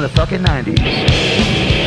the fucking 90s.